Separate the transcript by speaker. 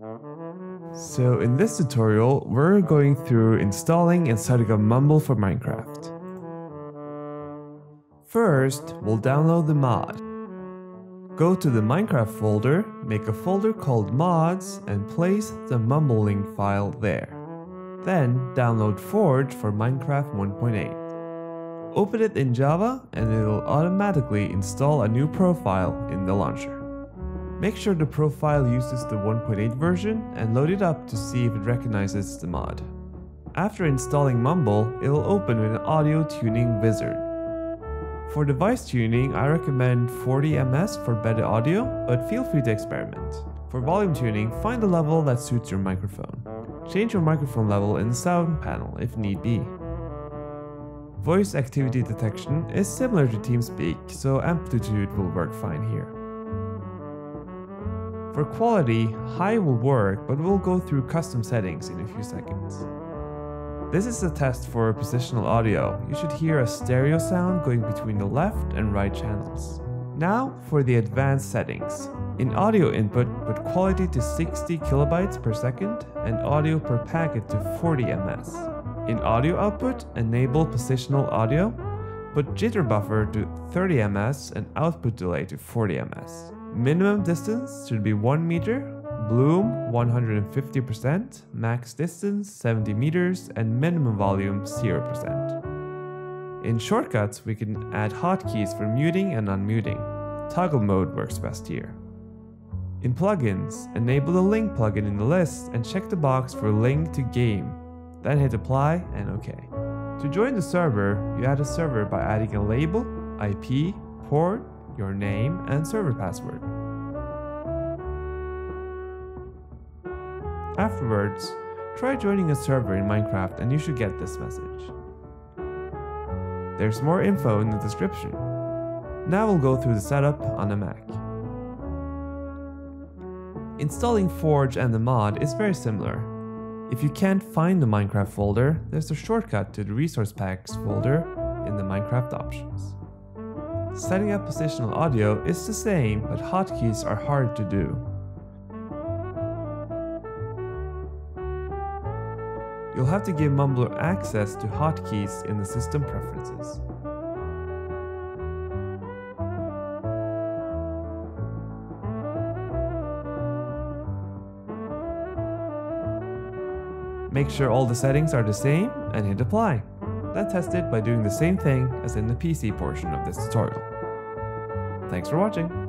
Speaker 1: So in this tutorial, we're going through installing and setting up Mumble for Minecraft. First, we'll download the mod. Go to the Minecraft folder, make a folder called mods and place the Mumble link file there. Then download Forge for Minecraft 1.8. Open it in Java and it'll automatically install a new profile in the launcher. Make sure the profile uses the 1.8 version and load it up to see if it recognizes the mod. After installing Mumble, it'll open with an audio tuning wizard. For device tuning, I recommend 40ms for better audio, but feel free to experiment. For volume tuning, find a level that suits your microphone. Change your microphone level in the sound panel if need be. Voice activity detection is similar to TeamSpeak, so amplitude will work fine here. For quality, high will work, but we'll go through custom settings in a few seconds. This is a test for positional audio. You should hear a stereo sound going between the left and right channels. Now for the advanced settings. In audio input, put quality to 60 kilobytes per second and audio per packet to 40 ms. In audio output, enable positional audio, put jitter buffer to 30 ms and output delay to 40 ms. Minimum distance should be 1 meter, bloom 150%, max distance 70 meters, and minimum volume 0%. In shortcuts, we can add hotkeys for muting and unmuting. Toggle mode works best here. In plugins, enable the link plugin in the list and check the box for link to game. Then hit apply and OK. To join the server, you add a server by adding a label, IP, port, your name, and server password. Afterwards, try joining a server in Minecraft and you should get this message. There's more info in the description. Now we'll go through the setup on a Mac. Installing Forge and the mod is very similar. If you can't find the Minecraft folder, there's a shortcut to the resource packs folder in the Minecraft options. Setting up positional audio is the same, but hotkeys are hard to do. You'll have to give Mumble access to hotkeys in the system preferences. Make sure all the settings are the same and hit apply. Then test it by doing the same thing as in the PC portion of this tutorial. Thanks for watching!